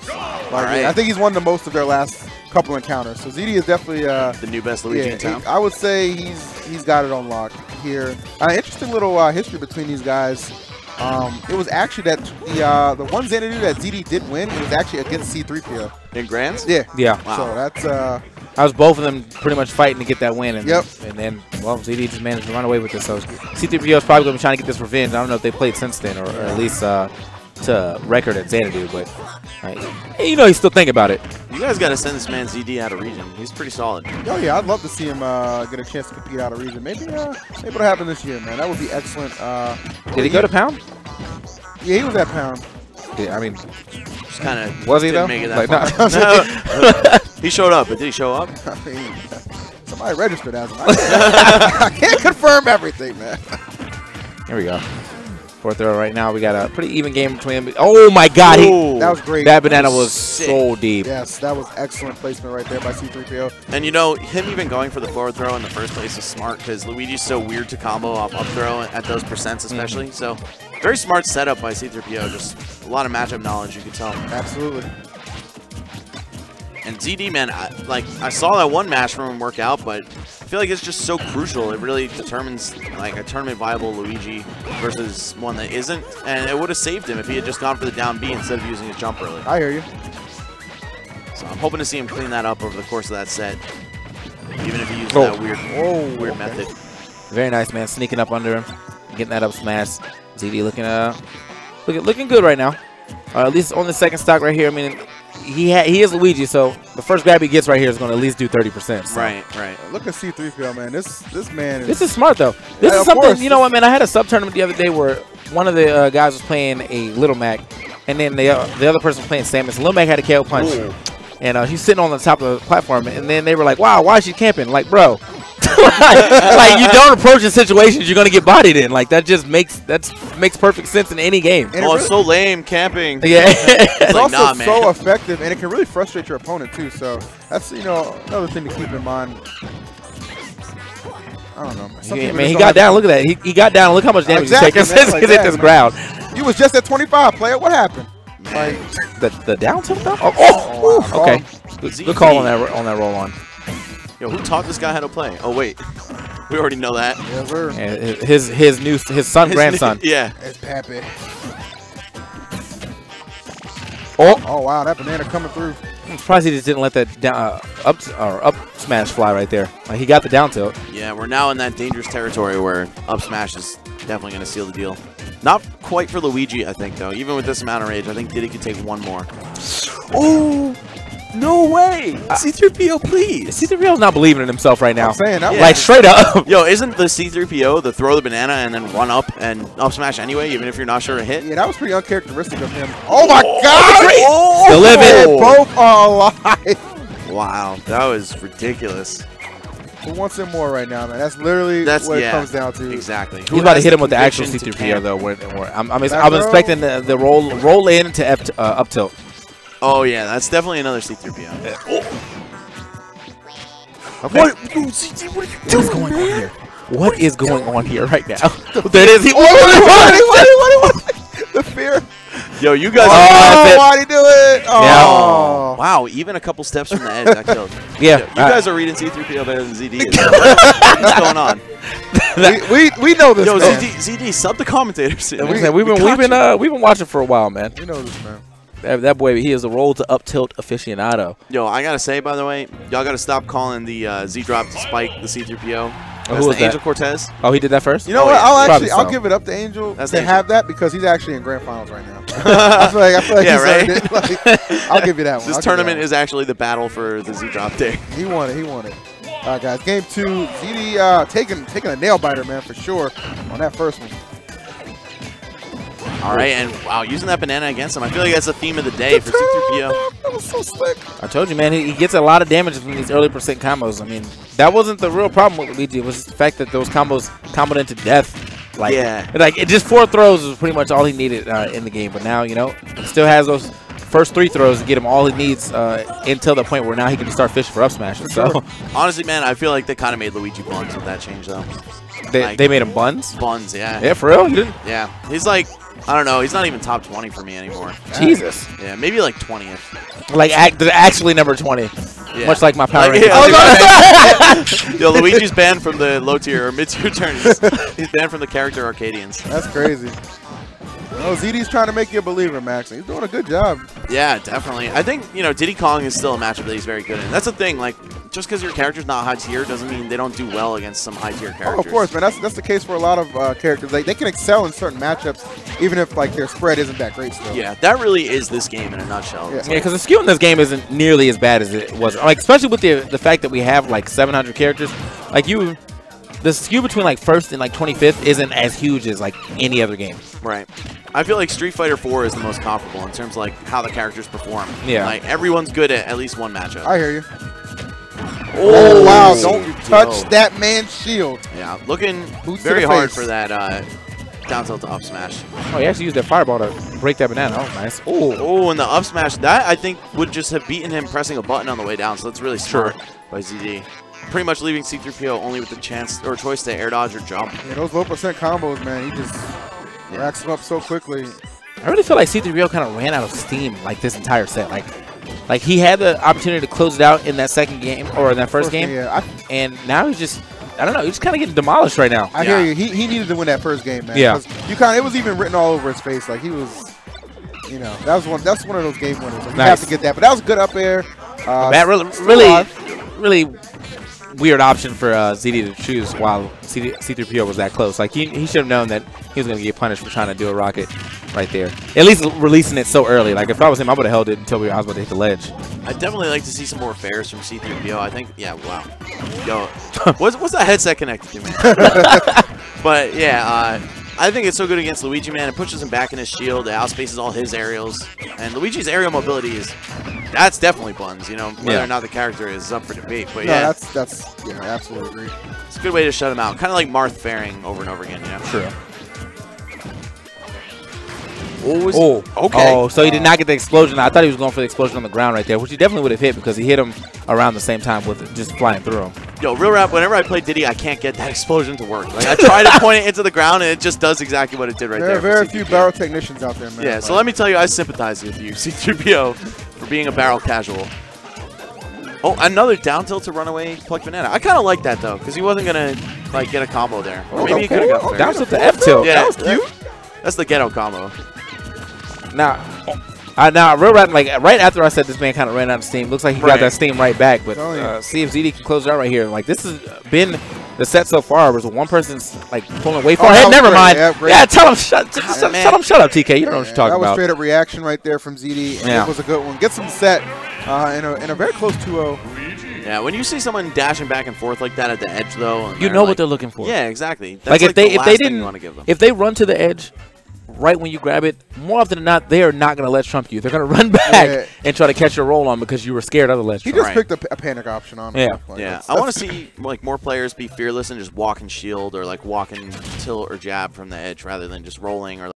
Like, right. I think he's won the most of their last couple encounters. So ZD is definitely uh, The new best Luigi yeah, in town. he- I would say he's he's got it on lock here. Uh, interesting little uh, history between these guys. Um, it was actually that the uh, the one Xanadu that ZD did win. It was actually against C3PO. In Grands? Yeah. Yeah. Wow. So that's uh, I was both of them pretty much fighting to get that win. And, Yep. And then, well, ZD just managed to run away with it. So C3PO is probably going to be trying to get this revenge. I don't know if they played since then or, or at least uh, to record at Xanadu. But, uh, you know, he's still thinking about it. You guys got to send this man ZD out of region. He's pretty solid. oh yeah, I'd love to see him uh, get a chance to compete out of region. Maybe uh, maybe it'll happen this year, man. That would be excellent. Uh, Did he go to Pound? yeah, he was at Pound. Yeah, I mean, Just kind of Was he, though? make it that Like, far. No. he showed up, but did he show up? I mean, somebody registered as him. I can't, I can't confirm everything, man. here we go. Fourth row right now. We got a pretty even game between them. Oh, my God. He, That was great. that banana was Sick. so deep. Yes, that was excellent placement right there by C3PO. And you know, him even going for the forward throw in the first place is smart because Luigi's so weird to combo off up throw at those percents mm-hmm. especially. So very smart setup by C3PO. Just a lot of matchup knowledge, you can tell. Absolutely. And ZD, man, I, like I saw that one match from him work out, but I feel like it's just so crucial. It really determines like a tournament viable Luigi versus one that isn't. And it would have saved him if he had just gone for the down B instead of using his jump early. I hear you. So I'm hoping to see him clean that up over the course of that set. Even if he uses Oh. that weird, Whoa, weird okay. method. Very nice, man. Sneaking up under him, getting that up smash. ZD looking uh, looking looking good right now. Uh, at least on the second stock right here. I mean, he ha he is Luigi, so the first grab he gets right here is going to at least do 30%. So. Right, right. Look at C3PO, man. This this man is. This is smart though. This Yeah, is something. course. You know what, man? I had a sub tournament the other day where one of the uh, guys was playing a Little Mac, and then the uh, the other person was playing Samus. Little Mac had a KO punch, Ooh. and uh, he's sitting on the top of the platform, and then they were like, "Wow, why is she camping?" Like, bro. like you don't approach the situations you're gonna get bodied in. Like that just makes that's makes perfect sense in any game. And it Oh, really- it's so lame camping. Yeah. It's Like, also nah, man. so effective, and it can really frustrate your opponent too. So that's you know another thing to keep in mind. I don't know. Some Yeah, man, he got down. Look at that. He, he got down. Look how much damage Exactly, he's man, taking since like he's hit this man. ground. You was just at 25, player. What happened? Like, The the down tilt though. Oh, Oh, wow. oh, okay. Good, good call on that on that roll on. Yo, who taught this guy how to play? Oh wait, we already know that. yes, sir. And his his new his son His- grandson. yeah. It's Pappy. Oh, Oh wow, that banana coming through. I'm surprised he just didn't let that down uh, up or up smash fly right there. Like he got the down tilt. Yeah, we're now in that dangerous territory where up smash is definitely going to seal the deal. Not quite for Luigi, I think, though. Even with this amount of rage, I think Diddy could take one more. Oh, no way! C3PO, please! C3PO's not believing in himself right now. I'm saying that Yeah. Like straight up. Yo, isn't the C3PO the throw the banana and then run up and up smash anyway, even if you're not sure to hit? Yeah, that was pretty uncharacteristic of him. Oh my God! Oh! Still living. Both are alive. Wow, that was ridiculous. Who wants him more right now, man? That's literally That's what yeah, it comes down to. Exactly. He's Who about to hit him with the actual C3PO though. Where, where I'm, I'm, Back I'm expecting the, the roll roll in to F, uh, up tilt. Oh yeah, that's definitely another C3PO. Okay. What? Yo, CT, what are you What's doing, going on man? here? What is going on here right now? there it is. He, What, what, what, what, what, The fear. Yo, you guys. Oh, Oh, that's why'd he do it? Oh. Wow, even a couple steps from the edge, that killed. Yeah, Yo, you uh, guys are reading C3PO better than ZD. What's going on? We, we, we know this, Yo, man. ZD, ZD, sub the commentators. Like I we've been We we've been uh, we've been watching for a while, man. We know this, man. That, that boy, he is a roll to up tilt aficionado. Yo, I gotta say, by the way, y'all gotta stop calling the uh, Z drop to spike the C3PO. That's who was the that? Angel Cortez. Oh, he did that first. You know Oh, what? yeah. I'll Probably actually I'll give it up to Angel That's to Angel. have that because he's actually in grand finals right now. I feel like, I feel like yeah, he's right. It. Like, I'll give you that one. This I'll give you tournament that is actually the battle for the Z drop day. He won it. He won it. All right, guys. Game two. ZD uh, taking taking a nail biter, man, for sure on that first one. All right, and wow, using that banana against him, I feel like that's the theme of the day for C3PO. That was so slick. I told you, man. He, he gets a lot of damage from these early percent combos. I mean, that wasn't the real problem with Luigi. It was the fact that those combos comboed into death. Like, Yeah. like it just four throws was pretty much all he needed uh, in the game. But now, you know, he still has those first three throws to get him all he needs uh, until the point where now he can start fishing for up smashes. So Honestly, man, I feel like they kind of made Luigi buns with that change, though. they, Like- they made him buns. Buns, yeah. Yeah, for real. Yeah. He's like, I don't know. He's not even top 20 for me anymore. Jesus. Yeah, maybe like 20th. Like act, actually number 20. Yeah. Much like my power Like, yeah, I was Yo, Luigi's banned from the low tier or mid tier tournaments. He's banned from the character Arcadians. That's crazy. Oh, ZD's trying to make you a believer, Max. He's doing a good job. Yeah, definitely. I think, you know, Diddy Kong is still a matchup that he's very good in. That's the thing, like, just because your character's not high tier doesn't mean they don't do well against some high tier Oh, characters. of course, man. That's that's the case for a lot of uh, characters. They, they can excel in certain matchups, even if like their spread isn't that great still. Yeah, that really is this game in a nutshell. Yeah. It's Yeah, like- because the skill in this game isn't nearly as bad as it was. Like, especially with the the fact that we have like 700 characters. Like you, the skew between like first and like 25th isn't as huge as like any other game. Right. I feel like Street Fighter 4 is the most comparable in terms of like how the characters perform. Yeah. Like everyone's good at at least one matchup. I hear you. Oh, wow! Don't Yo. touch that man's shield. Yeah, looking Boots very hard face. for that uh, down tilt to up smash. Oh, he actually used that fireball to break that banana. Oh, nice. Oh, Oh, and the up smash that I think would just have beaten him pressing a button on the way down. So that's really smart by ZD. Pretty much leaving C3PO only with the chance or choice to air dodge or jump. Yeah, those low percent combos, man. He just racks them up so quickly. I really feel like C3PO kind of ran out of steam like this entire set. Like, like he had the opportunity to close it out in that second game or in that first game, Yeah, I, and now he's just, I don't know, he's kind of getting demolished right now. I Yeah. hear you. He, he needed to win that first game, man. Yeah. 'Cause You kind of it was even written all over his face. Like he was, you know, that was one. That's one of those game winners. Like, You have to get that. But that was good up air. Uh, That really, really, alive. really weird option for uh, ZD to choose while CD, C3PO was that close. Like he, he should have known that he was going to get punished for trying to do a rocket right there. At least releasing it so early. Like if I was him, I would have held it until we, I was about to hit the ledge. I'd definitely like to see some more fairs from C3PO. I think, yeah, wow. Yo, what's, what's that headset connected to, man? but yeah, uh, I think it's so good against Luigi, man. It pushes him back in his shield. It outspaces all his aerials. And Luigi's aerial mobility is, that's definitely buns, you know, whether Yeah. or not the character is up for debate. But No, yeah, that's that's yeah, I absolutely agree. it's a good way to shut him out. Kind of like Marth fairing over and over again, you know? True. What was Oh, okay. Oh, so he did uh, not get the explosion. I thought he was going for the explosion on the ground right there, which he definitely would have hit because he hit him around the same time with it just flying through him. Yo, real rap. Whenever I play Diddy, I can't get that explosion to work. Like I try to point it into the ground, and it just does exactly what it did right there there. are very few barrel technicians out there, man. Yeah, so let me tell you, I sympathize with you, C3PO, for being a barrel casual. Oh, another down tilt to runaway pluck banana. I kind of like that though, because he wasn't gonna like get a combo there. Or maybe he could have got there. Down to the F tilt. Yeah, That was cute. That's the ghetto combo. Now, uh, now, real rap, like right after I said this man kind of ran out of steam, looks like he Right. got that steam right back. But Telling you. uh, see if ZD can close it out right here. Like this has been the set so far. Was one person's like pulling way far Oh, ahead. Never great. mind. Yeah. Yeah, tell him shut, just, shut, man. tell him shut up, TK. You don't know what you're talking about. that was about. straight up reaction right there from ZD. and Yeah. It was a good one. Gets him set uh, in, a, in a very close oh. 2-0. Yeah, when you see someone dashing back and forth like that at the edge, though, You know like- what they're looking for. Yeah, exactly. That's like like, if they the if they didn't want to give them. if they run to the edge right when you grab it, more often than not, they are not going to let trump you. They're going to run back Yeah. and try to catch your roll on because you were scared of the ledge. He trump. just Right. picked a, a panic option on him. Yeah. Like, Yeah, that's- I want to see like more players be fearless and just walk and shield or like walk and tilt or jab from the edge rather than just rolling or